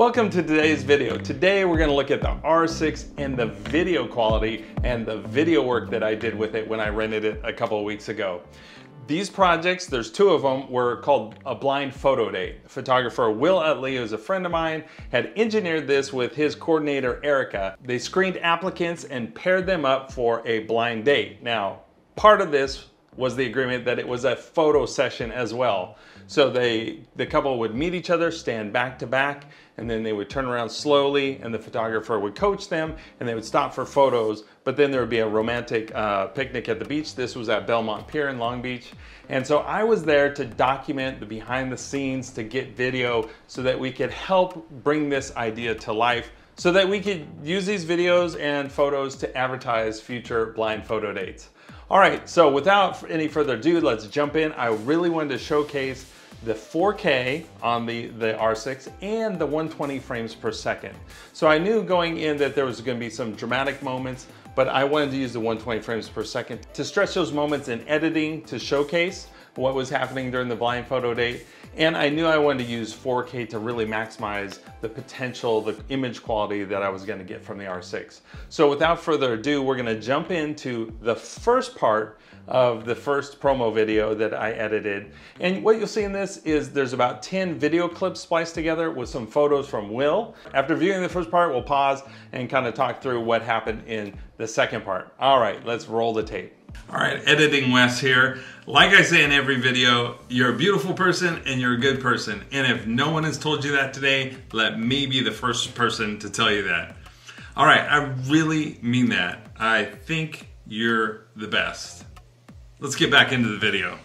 Welcome to today's video. Today we're gonna look at the R6 and the video quality and the video work that I did with it when I rented it a couple of weeks ago. These projects, there's two of them, were called a blind photo date. Photographer Will Utley, who's a friend of mine, had engineered this with his coordinator Ericka. They screened applicants and paired them up for a blind date. Now, part of this was the agreement that it was a photo session as well. So they, the couple would meet each other, stand back to back, and then they would turn around slowly and the photographer would coach them and they would stop for photos, but then there would be a romantic uh, picnic at the beach. This was at Belmont Pier in Long Beach. And so I was there to document the behind the scenes, to get video so that we could help bring this idea to life so that we could use these videos and photos to advertise future blind photo dates. All right, so without any further ado, let's jump in. I really wanted to showcase the 4K on the, the R6 and the 120 frames per second. So I knew going in that there was gonna be some dramatic moments, but I wanted to use the 120 frames per second to stretch those moments in editing to showcase what was happening during the blind photo date. And I knew I wanted to use 4K to really maximize the potential, the image quality that I was gonna get from the R6. So without further ado, we're gonna jump into the first part of the first promo video that I edited. And what you'll see in this is there's about 10 video clips spliced together with some photos from Will. After viewing the first part, we'll pause and kind of talk through what happened in the second part. All right, let's roll the tape. All right, editing Wes here. Like I say in every video, you're a beautiful person and you're a good person. And if no one has told you that today, let me be the first person to tell you that. All right, I really mean that. I think you're the best. Let's get back into the video.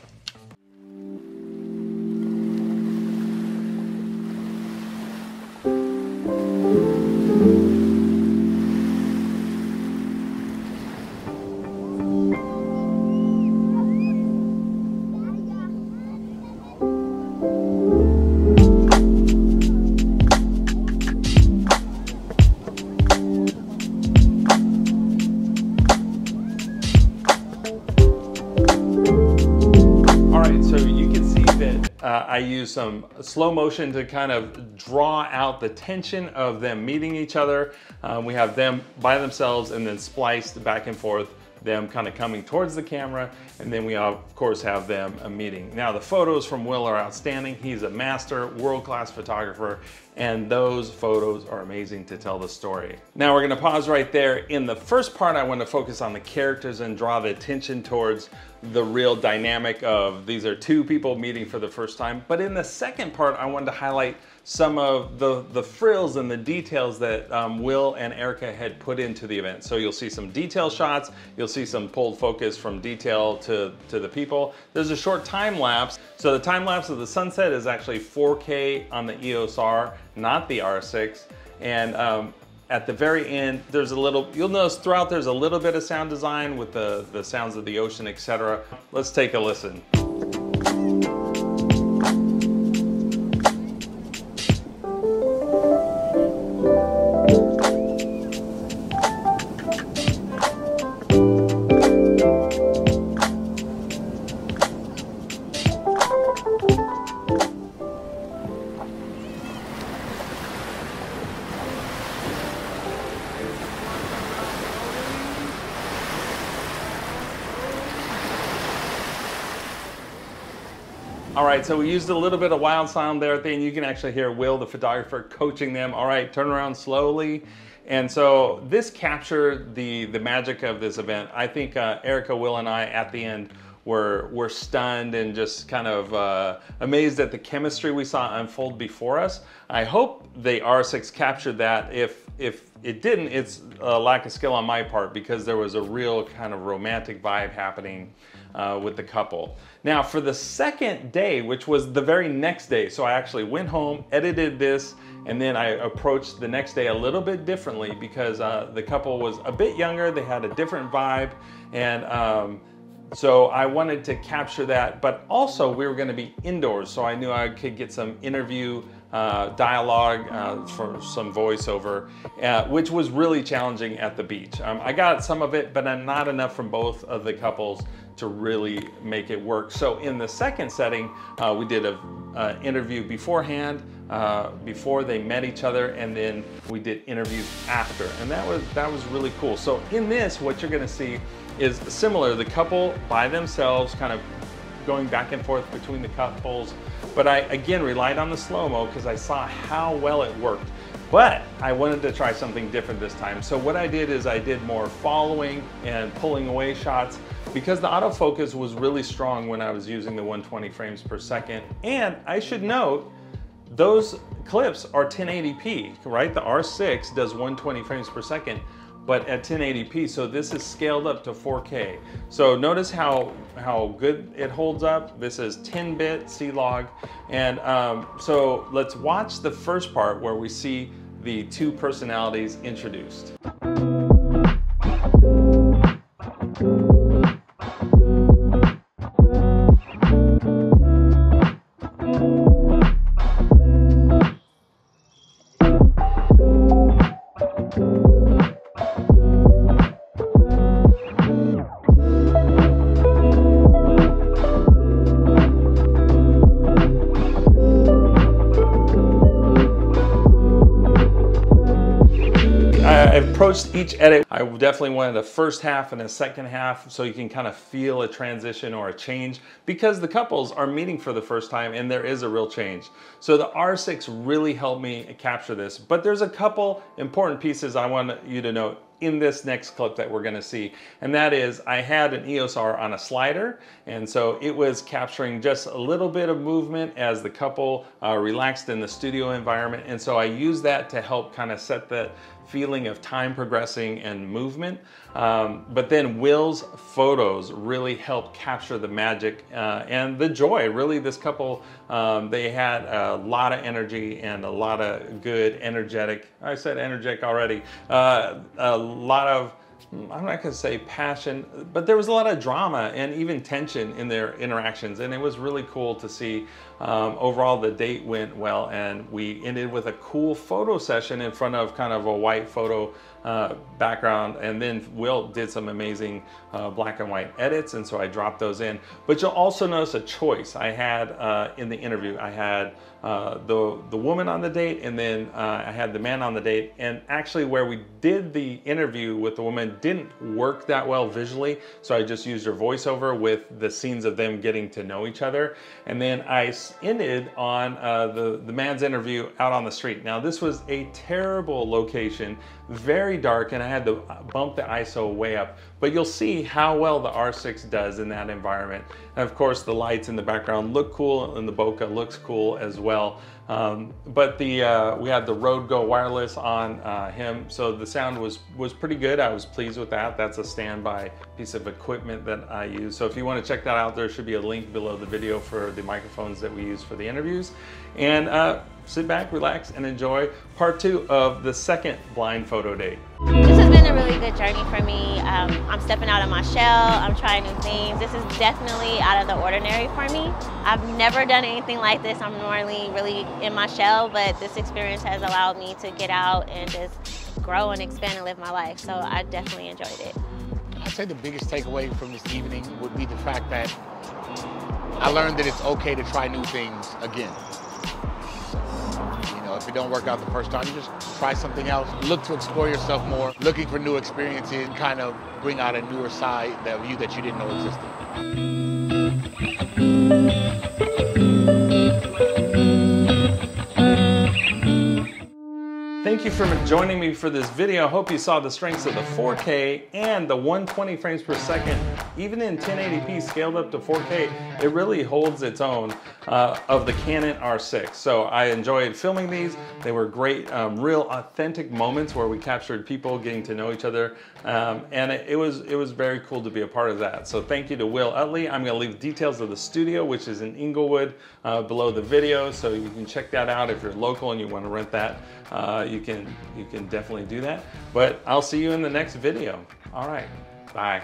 I use some slow motion to kind of draw out the tension of them meeting each other. Um, we have them by themselves and then spliced back and forth them kind of coming towards the camera, and then we of course have them a meeting. Now the photos from Will are outstanding. He's a master, world-class photographer, and those photos are amazing to tell the story. Now we're gonna pause right there. In the first part, I want to focus on the characters and draw the attention towards the real dynamic of these are two people meeting for the first time. But in the second part, I wanted to highlight some of the, the frills and the details that um, Will and Ericka had put into the event. So you'll see some detail shots, you'll see some pulled focus from detail to, to the people. There's a short time lapse. So the time lapse of the sunset is actually 4K on the EOS R, not the R6. And um, at the very end, there's a little, you'll notice throughout there's a little bit of sound design with the, the sounds of the ocean, etc. Let's take a listen. Right, so we used a little bit of wild sound there at the end. You can actually hear Will, the photographer, coaching them. All right, turn around slowly. And so this captured the, the magic of this event. I think uh, Ericka, Will, and I at the end were, were stunned and just kind of uh, amazed at the chemistry we saw unfold before us. I hope the R6 captured that. If, if it didn't, it's a lack of skill on my part because there was a real kind of romantic vibe happening uh, with the couple. Now for the second day, which was the very next day, so I actually went home, edited this, and then I approached the next day a little bit differently because uh, the couple was a bit younger, they had a different vibe, and um, so I wanted to capture that, but also we were gonna be indoors, so I knew I could get some interview uh, dialogue uh, for some voiceover, uh, which was really challenging at the beach. Um, I got some of it, but not enough from both of the couples to really make it work. So in the second setting, uh, we did an interview beforehand, uh, before they met each other, and then we did interviews after, and that was that was really cool. So in this, what you're going to see is similar. The couple by themselves, kind of going back and forth between the couples, but I again relied on the slow mo because I saw how well it worked. But I wanted to try something different this time. So what I did is I did more following and pulling away shots because the autofocus was really strong when I was using the 120 frames per second. And I should note, those clips are 1080p, right? The R6 does 120 frames per second, but at 1080p, so this is scaled up to 4K. So notice how, how good it holds up. This is 10-bit C-Log. And um, so let's watch the first part where we see the two personalities introduced. Approached each edit. I definitely wanted a first half and a second half so you can kind of feel a transition or a change because the couples are meeting for the first time and there is a real change. So the R6 really helped me capture this, but there's a couple important pieces I want you to note in this next clip that we're gonna see. And that is, I had an EOS R on a slider, and so it was capturing just a little bit of movement as the couple uh, relaxed in the studio environment. And so I used that to help kind of set that feeling of time progressing and movement. Um, but then Will's photos really helped capture the magic uh, and the joy. Really, this couple, um, they had a lot of energy and a lot of good, energetic, I said energetic already, uh, a lot of I'm not gonna say passion, but there was a lot of drama and even tension in their interactions. And it was really cool to see. Um, overall, the date went well and we ended with a cool photo session in front of kind of a white photo uh, background. And then Will did some amazing uh, black and white edits. And so I dropped those in. But you'll also notice a choice I had uh, in the interview. I had uh, the, the woman on the date and then uh, I had the man on the date. And actually where we did the interview with the woman didn't work that well visually. So I just used her voiceover with the scenes of them getting to know each other. And then I ended on the, the man's interview out on the street. Now this was a terrible location, very dark, and I had to bump the ISO way up. But you'll see how well the R6 does in that environment. And of course the lights in the background look cool and the bokeh looks cool as well. Um, but the uh, we had the Rode Go wireless on uh, him, so the sound was was pretty good. I was pleased with that. That's a standby piece of equipment that I use. So if you want to check that out, there should be a link below the video for the microphones that we use for the interviews. And uh, sit back, relax, and enjoy part two of the second blind photo date. This has been a really good stepping out of my shell. I'm trying new things. This is definitely out of the ordinary for me. I've never done anything like this. I'm normally really in my shell, but this experience has allowed me to get out and just grow and expand and live my life. So I definitely enjoyed it. I'd say the biggest takeaway from this evening would be the fact that I learned that it's okay to try new things again. Know, if it don't work out the first time, you just try something else. Look to explore yourself more, looking for new experiences, and kind of bring out a newer side of you that you didn't know existed. Thank you for joining me for this video. I hope you saw the strengths of the 4K and the 120 frames per second. Even in 1080p scaled up to 4K, it really holds its own uh, of the Canon R6. So I enjoyed filming these. They were great, um, real authentic moments where we captured people getting to know each other. Um, and it, it, was, it was very cool to be a part of that. So thank you to Will Utley. I'm gonna leave details of the studio, which is in Inglewood, uh, below the video. So you can check that out if you're local and you wanna rent that. Uh, you can you can definitely do that. But I'll see you in the next video. All right, bye.